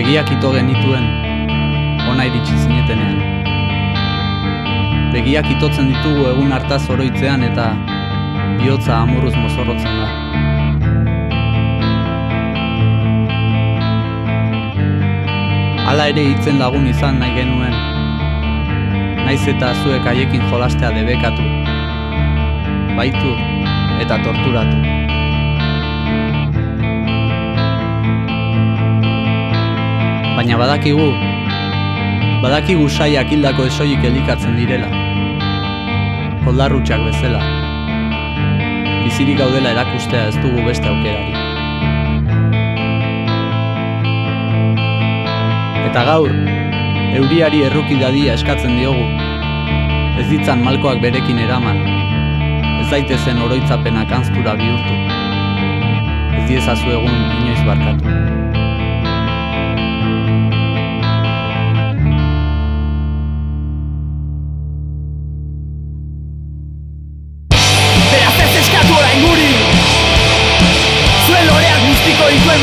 Begiak ito genituen, ona iritsi zinetenean. Begiak itotzen ditugu egun hartaz oroitzean eta bihotza amurruz mozorrotzen da. Hala ere hitzen lagun izan nahi genuen, naiz eta zuek haiekin jolastea debekatu, baitu eta torturatu. Baina badakigu, badakigu saiak hildako esoik elikatzen direla. Koldarrutxak bezala. Bizirik gaudela erakustea ez dugu beste aukerari. Eta gaur, euriari erruki dadia eskatzen diogu. Ez ditzan malkoak berekin eraman. Ez daitezen oroitzapenak anztura bihurtu. Ez diezazu egun inoiz barkatu.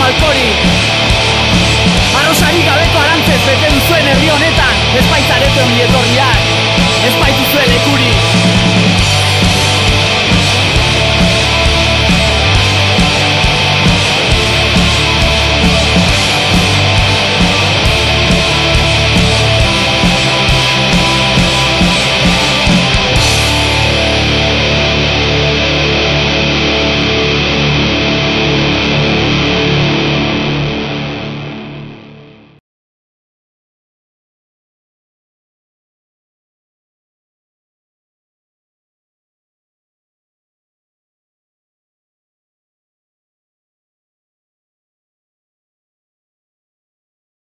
Malkori Arrosari gabeko arantzez bete duzuen herri honetan Ez baitzarete